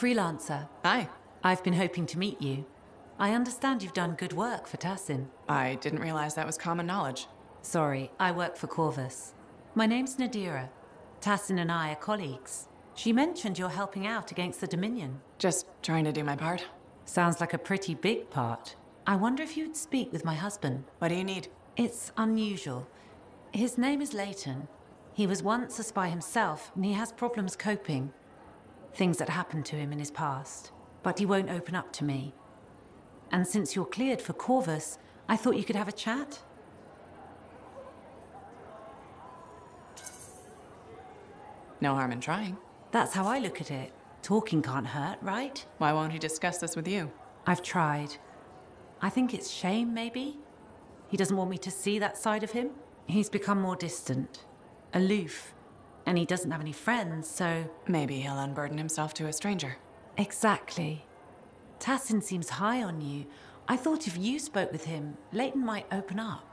Freelancer. Hi. I've been hoping to meet you. I understand you've done good work for Tassyn. I didn't realize that was common knowledge. Sorry, I work for Corvus. My name's Nadira. Tassyn and I are colleagues. She mentioned you're helping out against the Dominion. Just trying to do my part. Sounds like a pretty big part. I wonder if you'd speak with my husband. What do you need? It's unusual. His name is Leighton. He was once a spy himself, and he has problems coping. Things that happened to him in his past. But he won't open up to me. And since you're cleared for Corvus, I thought you could have a chat. No harm in trying. That's how I look at it. Talking can't hurt, right? Why won't he discuss this with you? I've tried. I think it's shame, maybe? He doesn't want me to see that side of him. He's become more distant, aloof, and he doesn't have any friends, so. Maybe he'll unburden himself to a stranger. Exactly. Tassyn seems high on you. I thought if you spoke with him, Leighton might open up.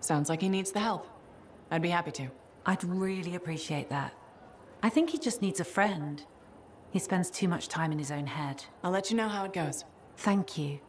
Sounds like he needs the help. I'd be happy to. I'd really appreciate that. I think he just needs a friend. He spends too much time in his own head. I'll let you know how it goes. Thank you.